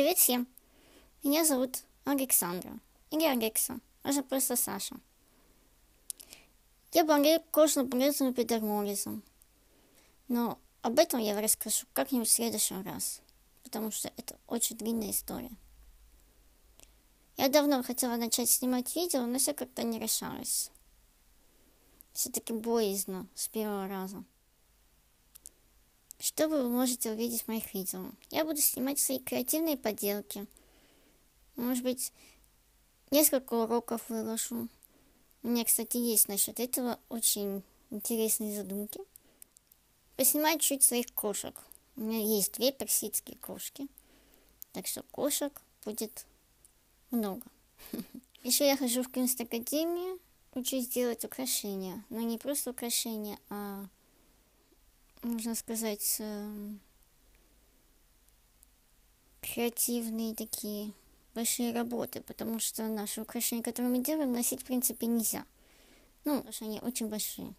Привет всем! Меня зовут Александра или Алекса, може просто Саша. Я болею кожно-болезненным эпидермолизом, но об этом я расскажу как-нибудь в следующий раз, потому что это очень длинная история. Я давно хотела начать снимать видео, но все как-то не решалось. Все-таки боязно с первого раза. Что вы можете увидеть в моих видео? Я буду снимать свои креативные поделки. Может быть, несколько уроков выложу. У меня, кстати, есть насчет этого очень интересные задумки. Поснимать чуть своих кошек. У меня есть две персидские кошки. Так что кошек будет много. Еще я хожу в Академию, учусь делать украшения. Но не просто украшения, а можно сказать, э, креативные такие большие работы, потому что наши украшения, которые мы делаем, носить в принципе нельзя. Ну, потому что они очень большие.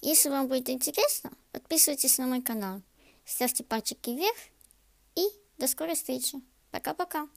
Если вам будет интересно, подписывайтесь на мой канал, ставьте пальчики вверх и до скорой встречи. Пока-пока.